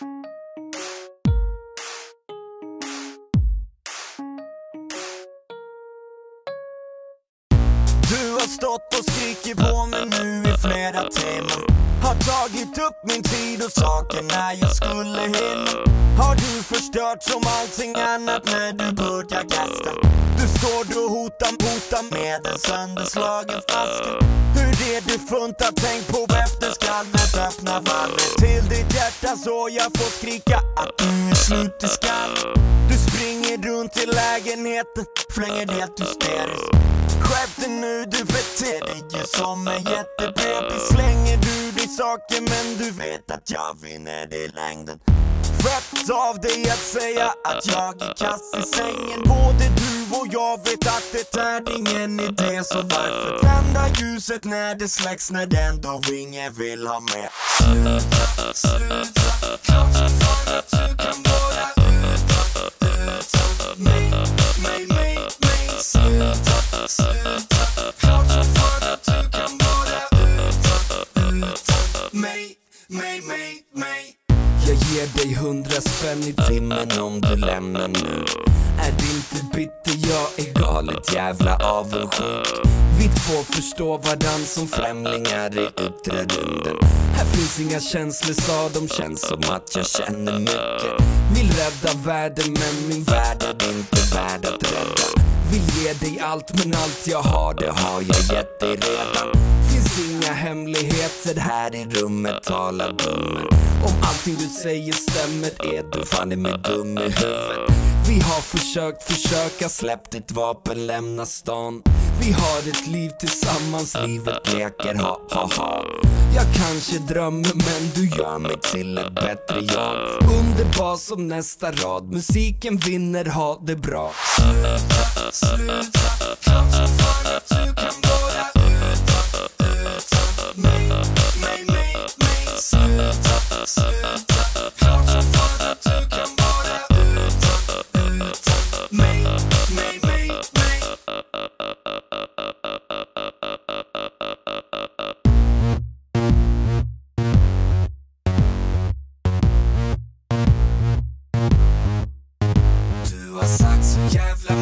Du har stått och skrikit på mig nu i flera timmar. Har tagit upp min tid och sakerna jag skulle hinna har du förstört som allting annat när du börjar kasta Du står och hotar, hotar med en sönderslagen flaska. Hur är du funtar, tänk på efter skallet öppna valvet Till ditt hjärta så jag får skrika att du är slut i skallen. Du springer runt i lägenheten, flänger helt hysteriskt. Skärp dig nu, du beter dig ju som en jättebebis. Slänger du dig saker men du vet att jag vinner det i längden. Rätt av dig att säga att jag är kass i sängen Både du och jag vet att det är ingen idé Så varför tända ljuset när det släcks när den dag ingen vill ha med Sluta, sluta, klart som fan att du kan vara utan, utan mig, mig, mig, mig Sluta, sluta, klart som fan att du kan vara utan, utan mig, mig, mig, mig ger dig hundra spänn i timmen om du lämnar nu. Är inte bitter, jag är galet jävla avundsjuk. Vi två förstår varann som främlingar i yttre rymden Här finns inga känslor sa de, känns som att jag känner mycket. Vill rädda världen men min värld är inte värd att rädda. Vill ge dig allt men allt jag har det har jag gett dig redan sitter här i rummet, talar dummer. Om allting du säger stämmer är du fan i mig dum i huvudet? Vi har försökt försöka, släpp ditt vapen, lämna stan. Vi har ett liv tillsammans, livet leker ha ha ha. Jag kanske drömmer men du gör mig till ett bättre jag. Underbar som nästa rad, musiken vinner, ha det bra. Sluta, sluta, mig Du har sagt så jävla